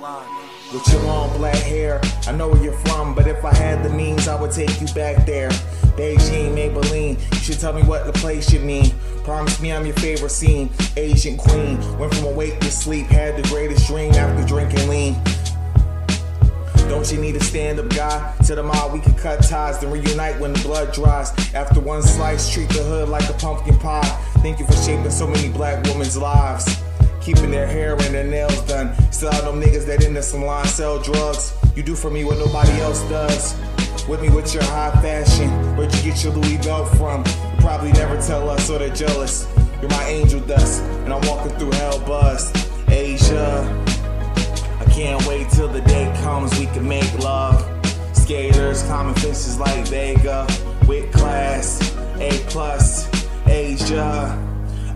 With your long black hair, I know where you're from, but if I had the means, I would take you back there. Beijing, Maybelline, you should tell me what the place you mean. Promise me I'm your favorite scene. Asian queen, went from awake to sleep, had the greatest dream after drinking lean. Don't you need a stand-up guy? To the mall, we can cut ties, then reunite when the blood dries. After one slice, treat the hood like a pumpkin pie. Thank you for shaping so many black women's lives keeping their hair and their nails done. Still out them niggas that in the salon sell drugs. You do for me what nobody else does. With me with your high fashion, where'd you get your Louis belt from? You probably never tell us or they're jealous. You're my angel dust, and I'm walking through hell bust. Asia, I can't wait till the day comes we can make love. Skaters, common faces like Vega, with class, A plus, Asia.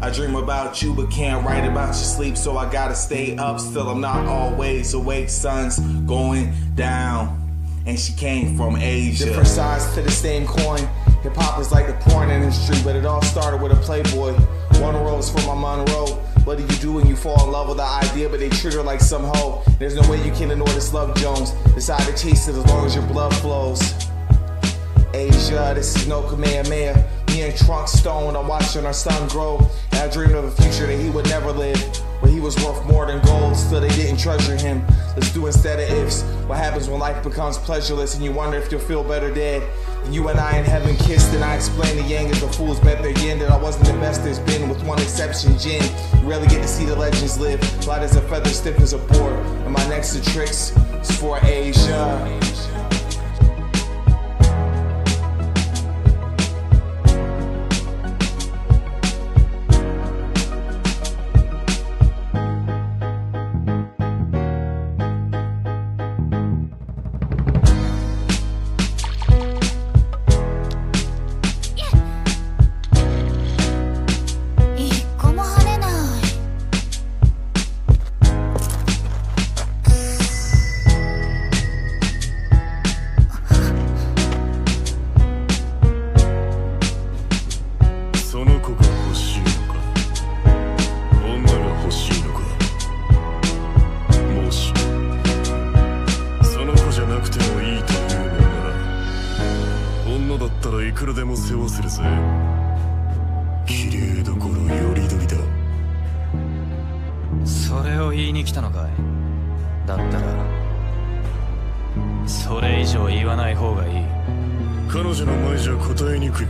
I dream about you, but can't write about your sleep, so I gotta stay up. Still, I'm not always awake. Sun's going down, and she came from Asia. Different sides to the same coin. Hip hop is like the porn industry, but it all started with a Playboy. One rose for my Monroe. What do you do when you fall in love with the idea, but they treat her like some hoe? There's no way you can ignore this love, Jones. Decide to chase it as long as your blood flows. Asia, this is no Kamehameha. Me and Trunk Stone, I'm watching our son grow. And I dreamed of a future that he would never live. Where he was worth more than gold, still they didn't treasure him. Let's do instead of ifs. What happens when life becomes pleasureless and you wonder if you'll feel better dead? You and I in heaven kissed, and I explained to Yang as the fools bet their that I wasn't the best there's been, with one exception, Jin. You rarely get to see the legends live, light as a feather, stiff as a board. And my next to tricks is for Asia. くらでも世話するぜ。綺麗どころよりどりだ。それを言いに来たのかい？だったらそれ以上言わない方がいい。彼女の前じゃ答えにくい。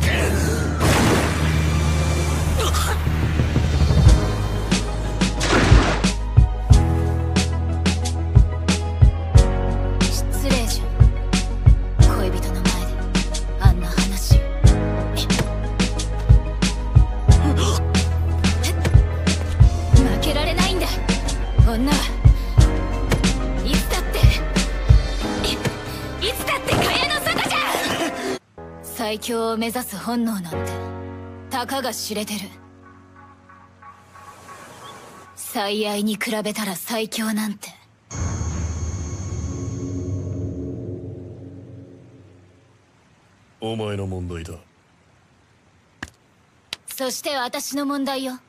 強を目指す本能なんてたかが知れてる。最愛に比べたら最強なんて。お前の問題だ。そして私の問題よ